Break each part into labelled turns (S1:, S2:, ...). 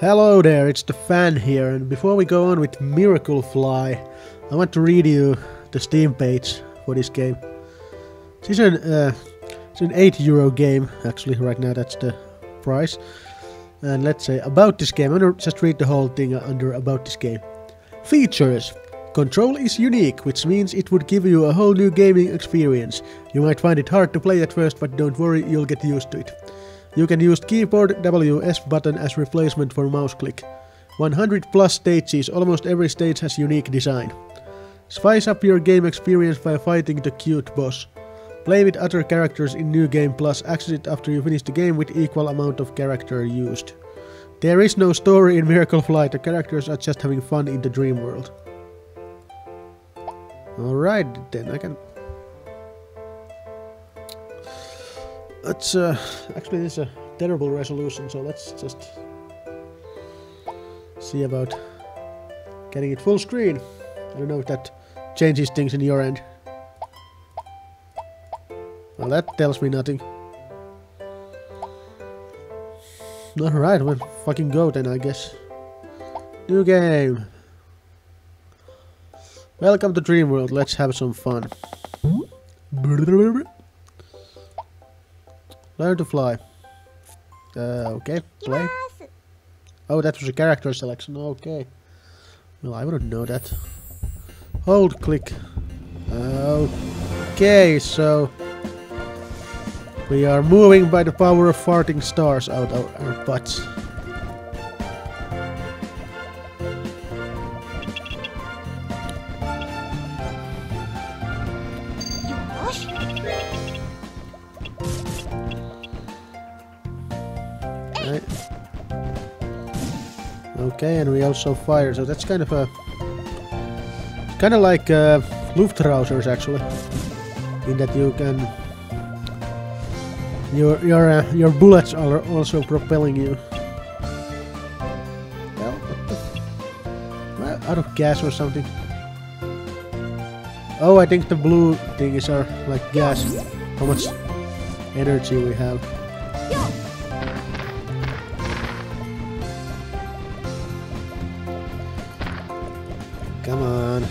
S1: Hello there, it's the phann here, and before we go on with Miracle Fly, I want to read you the Steam page for this game. Is an, uh, it's an 8 euro game, actually, right now that's the price. And let's say about this game, I'm gonna just read the whole thing under about this game. Features Control is unique, which means it would give you a whole new gaming experience. You might find it hard to play at first, but don't worry, you'll get used to it. You can use keyboard WS button as replacement for mouse click. 100 plus stages, almost every stage has unique design. Spice up your game experience by fighting the cute boss. Play with other characters in New Game Plus, access it after you finish the game with equal amount of character used. There is no story in Miracle Fly, the characters are just having fun in the dream world. Alright, then I can Let's uh, actually this is a terrible resolution, so let's just see about getting it full screen. I don't know if that changes things in your end. Well, that tells me nothing. Alright, we'll fucking go then, I guess. New game. Welcome to Dream World, let's have some fun. Learn to fly. Uh, okay, play. Oh, that was a character selection. Okay. Well, I wouldn't know that. Hold click. Okay, so we are moving by the power of farting stars out of our butts. And we also fire, so that's kind of a... Kind of like uh, Luftrausers, actually. In that you can... Your your uh, your bullets are also propelling you. Well, out of gas or something. Oh, I think the blue thing is our, like, gas. How much energy we have. Come on.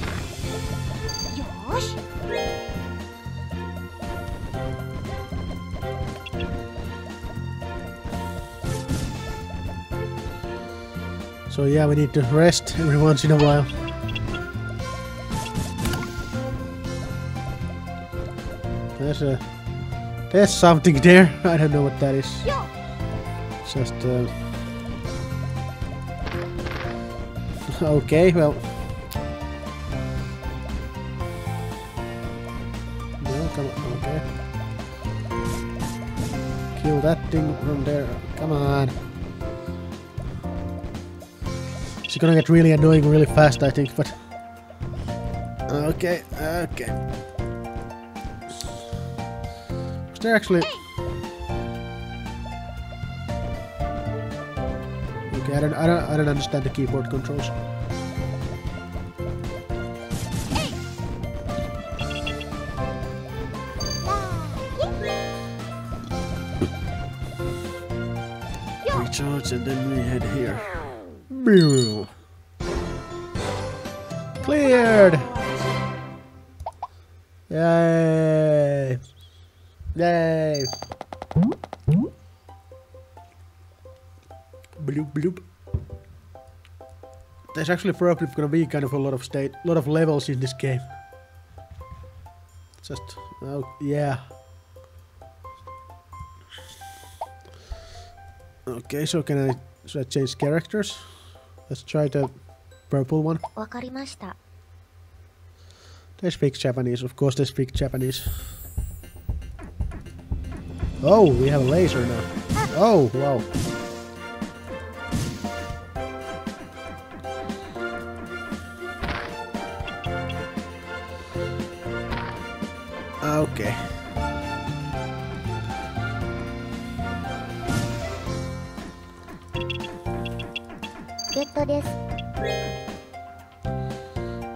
S1: So yeah, we need to rest every once in a while. There's a... There's something there. I don't know what that is. Just uh... Okay, well... Kill that thing from there. Come on. She's gonna get really annoying really fast, I think, but... Okay, okay. Was there actually... Okay, I don't, I don't, I don't understand the keyboard controls. Recharge and then we head here. Boo. Cleared! Yay! Yay! Bloop bloop. There's actually probably gonna be kind of a lot of state, a lot of levels in this game. Just, oh yeah. Okay, so can I should I change characters? Let's try the purple one. They speak Japanese, of course they speak Japanese. Oh, we have a laser now. Oh, wow. Okay.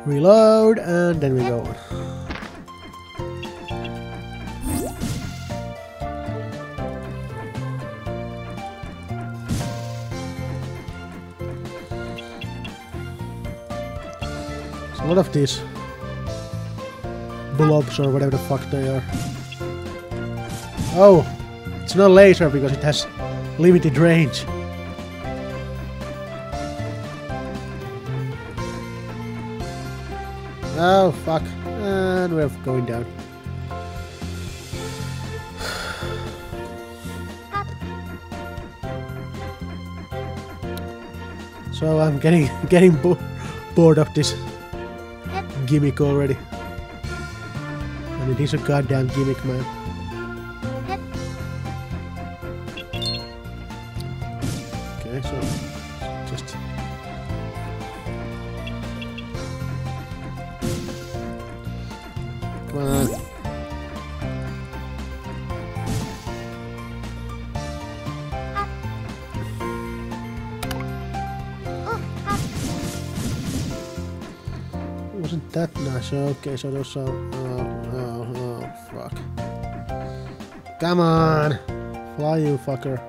S1: Reload and then we go There's a lot of these blobs or whatever the fuck they are. Oh, it's not laser because it has limited range. Oh fuck. Uh, and we're going down. So I'm getting getting bo bored of this gimmick already. And it is a goddamn gimmick, man. Wasn't that nice? Okay, so those are. Oh, oh, oh, fuck. Come on! Fly, you fucker.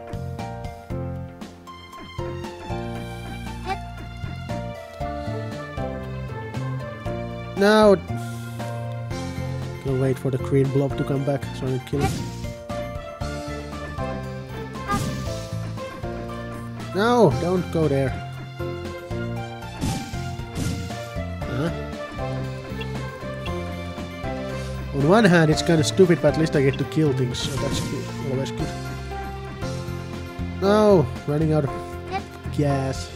S1: No! Gonna wait for the green blob to come back so I can kill it. No! Don't go there. Uh-huh. On one hand, it's kind of stupid, but at least I get to kill things, so that's good. Always good. No! Running out of gas.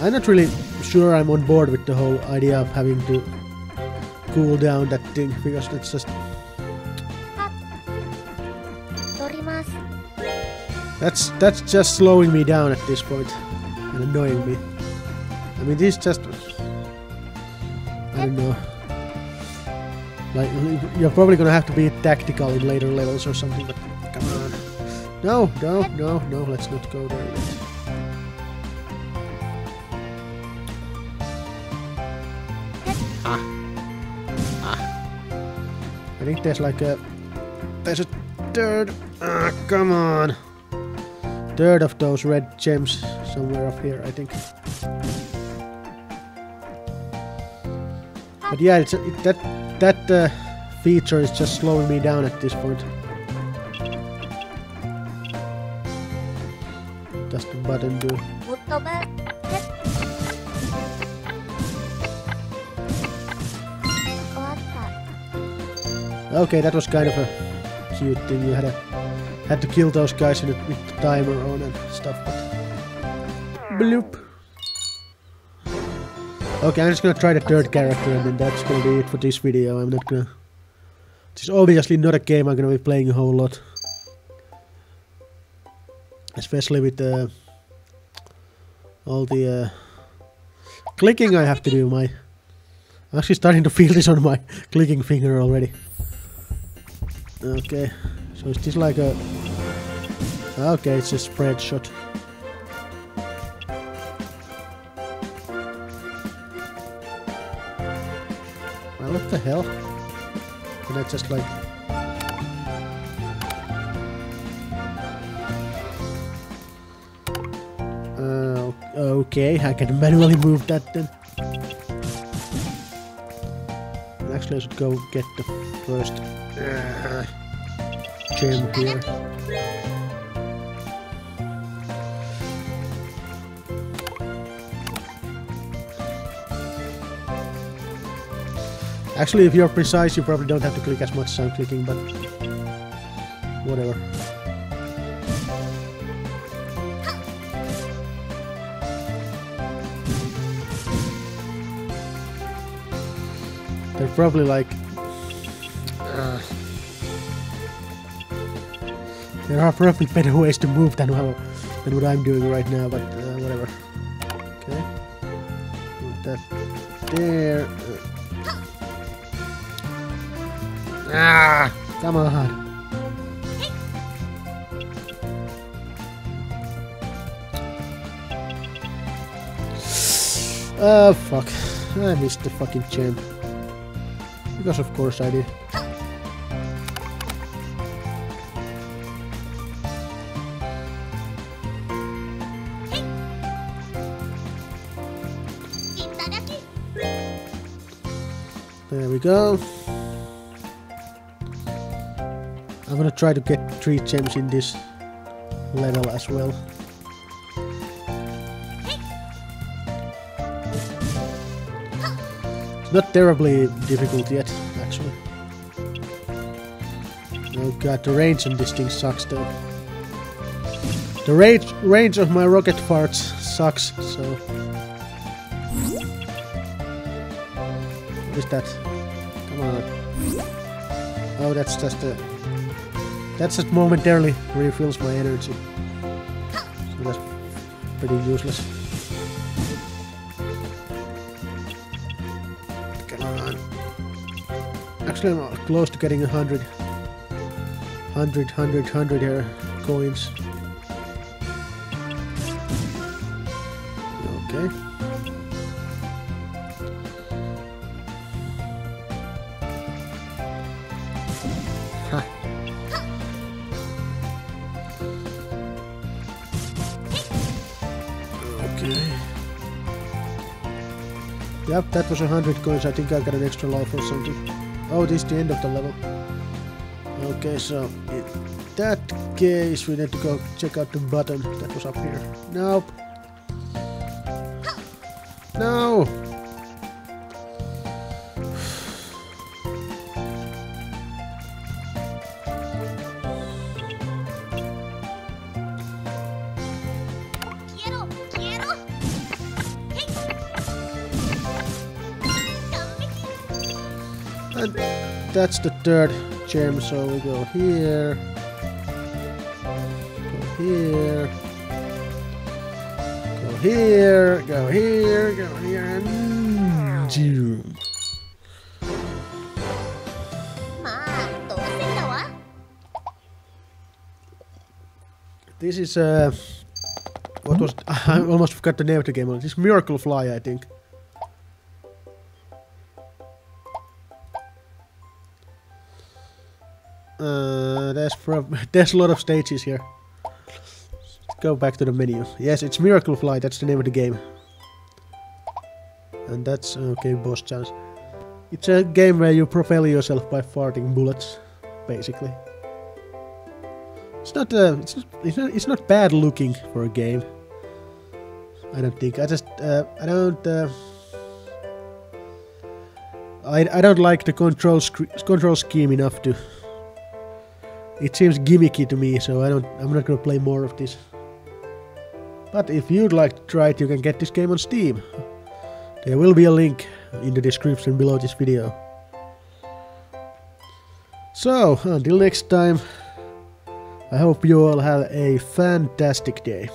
S1: I'm not really sure I'm on board with the whole idea of having to cool down that thing because it's just That's that's just slowing me down at this point and annoying me. I mean, this just I don't know. Like you're probably gonna have to be tactical in later levels or something. But come on. No, no, no, no. Let's not go there. Yet. There's like a there's a third. Ah, come on third of those red gems somewhere up here, I think. But yeah, it's, it, that that uh, feature is just slowing me down at this point. Does the button do? Okay, that was kind of a cute thing. You had a had to kill those guys in with the timer on and stuff. But bloop. Okay, I'm just gonna try the third character, and then that's gonna be it for this video. I'm not gonna. This is obviously not a game I'm gonna be playing a whole lot, especially with the all the uh, clicking I have to do. My I'm actually starting to feel this on my clicking finger already. Okay, so is this like a... Okay, it's a spread shot. Well, what the hell? Can I just like... Uh, okay, I can manually move that then. Actually, I should go get the first uh, gem here. Actually, if you're precise, you probably don't have to click as much as I'm clicking, but whatever. They're probably like. Uh, there are probably better ways to move than how than what I'm doing right now, but uh, whatever. Okay. Move that there. Ah! Come on. Oh fuck. I missed the fucking gem. Because of course I did. There we go. I'm gonna try to get three gems in this level as well. It's not terribly difficult yet, actually. Oh god, the range on this thing sucks though. The range, range of my rocket parts sucks, so... Is that? Come on. Oh, that's just a... That just momentarily refills my energy. So that's pretty useless. Come on. Actually, I'm close to getting a hundred. Hundred, hundred, hundred here coins. Yep, that was a hundred coins. I think I got an extra life or something. Oh, this is the end of the level. Okay, so in that case, we need to go check out the button that was up here. Nope. No! that's the third gem, so we go here. Go here. Go here, go here, go here, and... This is uh, what was I almost forgot the name of the game. This Miracle Fly, I think. Uh, there's there's a lot of stages here. Let's go back to the menu. Yes, it's Miracle Fly. That's the name of the game. And that's okay. Boss chance. It's a game where you propel yourself by farting bullets, basically. It's not, uh, it's it's not, it's not bad looking for a game. I don't think. I just, uh, I don't, uh, I, I don't like the control control scheme enough to. It seems gimmicky to me, so I don't. I'm not gonna play more of this. But if you'd like to try it, you can get this game on Steam. There will be a link in the description below this video. So, until next time, I hope you all have a fantastic day.